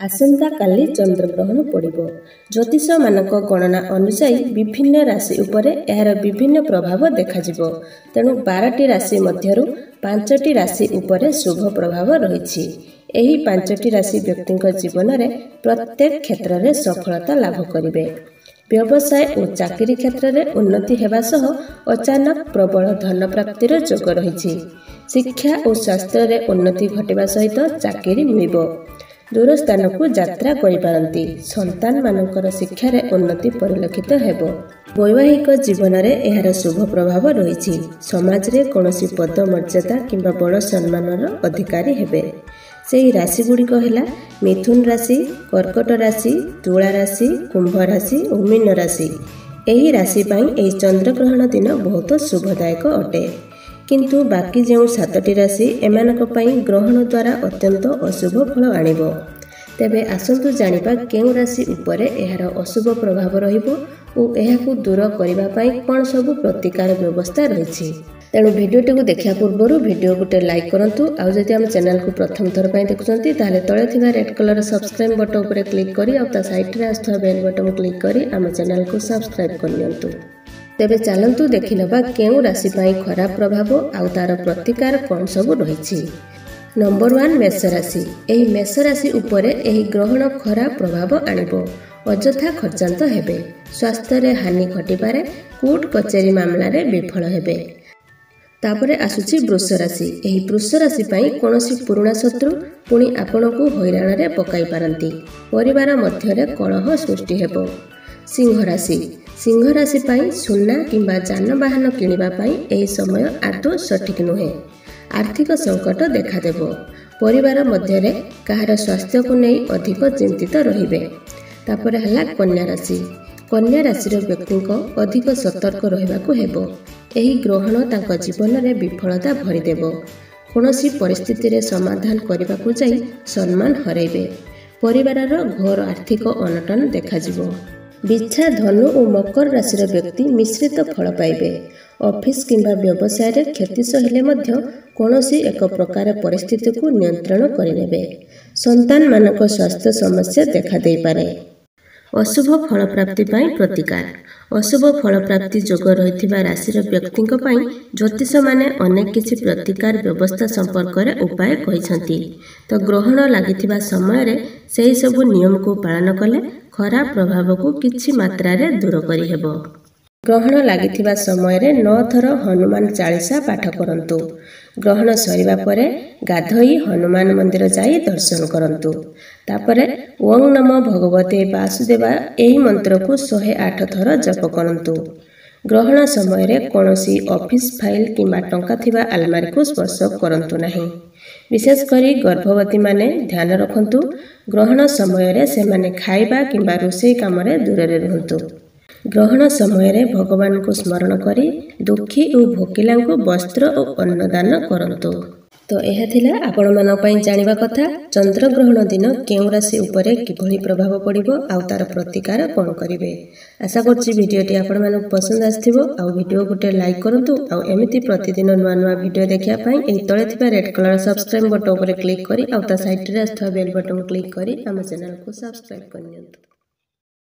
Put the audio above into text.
ଆସନ୍ତାକାଲି ଚନ୍ଦ୍ରଗ୍ରହଣ ପଡ଼ିବ। ଜ୍ୟୋତିଷମାନଙ୍କ ଗଣନା ଅନୁଯାୟୀ ବିଭିନ୍ନ ରାଶି ଉପରେ ଏହାର ବିଭିନ୍ନ ପ୍ରଭାବ ଦେଖାଯିବ। ତେଣୁ ବାରଟି ରାଶି ମଧ୍ୟରୁ ପାଞ୍ଚଟି ରାଶି ଉପରେ ଶୁଭ ପ୍ରଭାବ ରହିଛି। ଏହି ପାଞ୍ଚଟି ରାଶି ବ୍ୟକ୍ତିଙ୍କ ଜୀବନରେ ପ୍ରତ୍ୟେକ କ୍ଷେତ୍ରରେ ସଫଳତା ଲାଭ କରିବେ। ବ୍ୟବସାୟ ଓ ଚାକିରି କ୍ଷେତ୍ରରେ ଉନ୍ନତି ହେବା ସହ ଅଚାନକ ପ୍ରବଳ ଧନ ପ୍ରାପ୍ତିର ଯୋଗ ରହିଛି। ଶିକ୍ଷା ଓ ସ୍ୱାସ୍ଥ୍ୟରେ ଉନ୍ନତି ଘଟିବା ସହିତ ଚାକିରି ମିଳିବ। ଦୂର ସ୍ଥାନକୁ ଯାତ୍ରା କରିପାରନ୍ତି। ସନ୍ତାନମାନଙ୍କର ଶିକ୍ଷାରେ ଉନ୍ନତି ପରିଲକ୍ଷିତ ହେବ। ବୈବାହିକ ଜୀବନରେ ଏହାର ଶୁଭ ପ୍ରଭାବ ରହିଛି। ସମାଜରେ କୌଣସି ପଦ ମର୍ଯ୍ୟାଦା କିମ୍ବା ବଡ଼ ସମ୍ମାନର ଅଧିକାରୀ ହେବେ। ସେହି ରାଶିଗୁଡ଼ିକ ହେଲା ମିଥୁନ ରାଶି କର୍କଟ ରାଶି ତୁଳା ରାଶି କୁମ୍ଭ ରାଶି ଓ ମୀନ ରାଶି। ଏହି ରାଶି ପାଇଁ ଏହି ଚନ୍ଦ୍ରଗ୍ରହଣ ଦିନ ବହୁତ ଶୁଭଦାୟକ ଅଟେ। କିନ୍ତୁ ବାକି ଯେଉଁ ସାତଟି ରାଶି ଏମାନଙ୍କ ପାଇଁ ଗ୍ରହଣ ଦ୍ୱାରା ଅତ୍ୟନ୍ତ ଅଶୁଭ ଫଳ ଆଣିବ। ତେବେ ଆସନ୍ତୁ ଜାଣିବା କେଉଁ ରାଶି ଉପରେ ଏହାର ଅଶୁଭ ପ୍ରଭାବ ରହିବ ଓ ଏହାକୁ ଦୂର କରିବା ପାଇଁ କ'ଣ ସବୁ ପ୍ରତିକାର ବ୍ୟବସ୍ଥା ରହିଛି। ତେଣୁ ଭିଡ଼ିଓଟିକୁ ଦେଖିବା ପୂର୍ବରୁ ଭିଡ଼ିଓ ଗୋଟେ ଲାଇକ୍ କରନ୍ତୁ। ଆଉ ଯଦି ଆମ ଚ୍ୟାନେଲକୁ ପ୍ରଥମ ଥର ପାଇଁ ଦେଖୁଛନ୍ତି ତାହେଲେ ତଳେ ଥିବା ରେଡ୍ କଲର୍ ସବସ୍କ୍ରାଇବ୍ ବଟନ୍ ଉପରେ କ୍ଲିକ୍ କରି ଆଉ ତା ସାଇଡ଼୍ରେ ଆସୁଥିବା ବେଲ୍ ବଟନ୍ କ୍ଲିକ୍ କରି ଆମ ଚ୍ୟାନେଲକୁ ସବସ୍କ୍ରାଇବ୍ କରିନିଅନ୍ତୁ। ତେବେ ଚାଲନ୍ତୁ ଦେଖିନେବା କେଉଁ ରାଶି ପାଇଁ ଖରାପ ପ୍ରଭାବ ଆଉ ତାର ପ୍ରତିକାର କ'ଣ ସବୁ ରହିଛି। ନମ୍ବର ୱାନ୍ ମେଷ ରାଶି। ଏହି ମେଷ ରାଶି ଉପରେ ଏହି ଗ୍ରହଣ ଖରାପ ପ୍ରଭାବ ଆଣିବ। ଅଯଥା ଖର୍ଚ୍ଚାନ୍ତ ହେବେ। ସ୍ୱାସ୍ଥ୍ୟରେ ହାନି ଘଟିପାରେ। କୋର୍ଟ କଚେରୀ ମାମଲାରେ ବିଫଳ ହେବେ। ତାପରେ ଆସୁଛି ବୃଷ ରାଶି। ଏହି ବୃଷ ରାଶି ପାଇଁ କୌଣସି ପୁରୁଣା ଶତ୍ରୁ ପୁଣି ଆପଣଙ୍କୁ ହଇରାଣରେ ପକାଇ ପାରନ୍ତି। ପରିବାର ମଧ୍ୟରେ କଳହ ସୃଷ୍ଟି ହେବ। ସିଂହ ରାଶି। ସିଂହ ରାଶି ପାଇଁ ସୁନା କିମ୍ବା ଯାନବାହନ କିଣିବା ପାଇଁ ଏହି ସମୟ ଆଦୌ ସଠିକ୍ ନୁହେଁ। ଆର୍ଥିକ ସଙ୍କଟ ଦେଖାଦେବ। ପରିବାର ମଧ୍ୟରେ କାହାର ସ୍ୱାସ୍ଥ୍ୟକୁ ନେଇ ଅଧିକ ଚିନ୍ତିତ ରହିବେ। ତାପରେ ହେଲା କନ୍ୟା ରାଶି। କନ୍ୟା ରାଶିର ବ୍ୟକ୍ତିଙ୍କ ଅଧିକ ସତର୍କ ରହିବାକୁ ହେବ। ଏହି ଗ୍ରହଣ ତାଙ୍କ ଜୀବନରେ ବିଫଳତା ଭରିଦେବ। କୌଣସି ପରିସ୍ଥିତିରେ ସମାଧାନ କରିବାକୁ ଯାଇ ସମ୍ମାନ ହରାଇବେ। ପରିବାରର ଘୋର ଆର୍ଥିକ ଅନଟନ ଦେଖାଯିବ। ବିଛା ଧନୁ ଓ ମକର ରାଶିର ବ୍ୟକ୍ତି ମିଶ୍ରିତ ଫଳ ପାଇବେ। ଅଫିସ କିମ୍ବା ବ୍ୟବସାୟରେ କ୍ଷତି ସହିଲେ ମଧ୍ୟ କୌଣସି ଏକ ପ୍ରକାର ପରିସ୍ଥିତିକୁ ନିୟନ୍ତ୍ରଣ କରିନେବେ। ସନ୍ତାନମାନଙ୍କ ସ୍ୱାସ୍ଥ୍ୟ ସମସ୍ୟା ଦେଖାଦେଇପାରେ ଅଶୁଭ ଫଳ ପ୍ରାପ୍ତି ପାଇଁ ପ୍ରତିକାର। ଅଶୁଭ ଫଳ ପ୍ରାପ୍ତି ଯୋଗ ରହିଥିବା ରାଶିର ବ୍ୟକ୍ତିଙ୍କ ପାଇଁ ଜ୍ୟୋତିଷମାନେ ଅନେକ କିଛି ପ୍ରତିକାର ବ୍ୟବସ୍ଥା ସମ୍ପର୍କରେ ଉପାୟ କହିଛନ୍ତି। ତ ଗ୍ରହଣ ଲାଗିଥିବା ସମୟରେ ସେହି ସବୁ ନିୟମକୁ ପାଳନ କଲେ ଖରାପ ପ୍ରଭାବକୁ କିଛି ମାତ୍ରାରେ ଦୂର କରିହେବ। ଗ୍ରହଣ ଲାଗିଥିବା ସମୟରେ ନଅ ଥର ହନୁମାନ ଚାଳିଶା ପାଠ କରନ୍ତୁ। ଗ୍ରହଣ ସରିବା ପରେ ଗାଧୋଇ ହନୁମାନ ମନ୍ଦିର ଯାଇ ଦର୍ଶନ କରନ୍ତୁ। ତାପରେ ଓଂ ନମ ଭଗବତେ ବାସୁଦେବା ଏହି ମନ୍ତ୍ରକୁ ଶହେ ଆଠ ଥର ଜପ କରନ୍ତୁ। ଗ୍ରହଣ ସମୟରେ କୌଣସି ଅଫିସ ଫାଇଲ କିମ୍ବା ଟଙ୍କା ଥିବା ଆଲମାରିକୁ ସ୍ପର୍ଶ କରନ୍ତୁ ନାହିଁ। ବିଶେଷ କରି ଗର୍ଭବତୀମାନେ ଧ୍ୟାନ ରଖନ୍ତୁ। ଗ୍ରହଣ ସମୟରେ ସେମାନେ ଖାଇବା କିମ୍ବା ରୋଷେଇ କାମରେ ଦୂରରେ ରୁହନ୍ତୁ। ଗ୍ରହଣ ସମୟରେ ଭଗବାନଙ୍କୁ ସ୍ମରଣ କରି ଦୁଃଖୀ ଓ ଭୋକିଲାଙ୍କୁ ବସ୍ତ୍ର ଓ ଅନ୍ନଦାନ କରନ୍ତୁ। ତ ଏହା ଥିଲା ଆପଣମାନଙ୍କ ପାଇଁ ଜାଣିବା କଥା। ଚନ୍ଦ୍ରଗ୍ରହଣ ଦିନ କେଉଁ ରାଶି ଉପରେ କିଭଳି ପ୍ରଭାବ ପଡ଼ିବ ଆଉ ତାର ପ୍ରତିକାର କ'ଣ କରିବେ। ଆଶା କରୁଛି ଭିଡ଼ିଓଟି ଆପଣମାନଙ୍କୁ ପସନ୍ଦ ଆସିଥିବ। ଆଉ ଭିଡ଼ିଓ ଗୋଟେ ଲାଇକ୍ କରନ୍ତୁ। ଆଉ ଏମିତି ପ୍ରତିଦିନ ନୂଆ ନୂଆ ଭିଡ଼ିଓ ଦେଖିବା ପାଇଁ ଏହି ତଳେ ଥିବା ରେଡ୍ କଲର୍ ସବସ୍କ୍ରାଇବ୍ ବଟନ୍ ଉପରେ କ୍ଲିକ୍ କରି ଆଉ ତା ସାଇଡ଼୍ରେ ଆସୁଥିବା ବେଲ୍ ବଟନ୍ କ୍ଲିକ୍ କରି ଆମ ଚ୍ୟାନେଲକୁ ସବସ୍କ୍ରାଇବ୍ କରିନିଅନ୍ତୁ।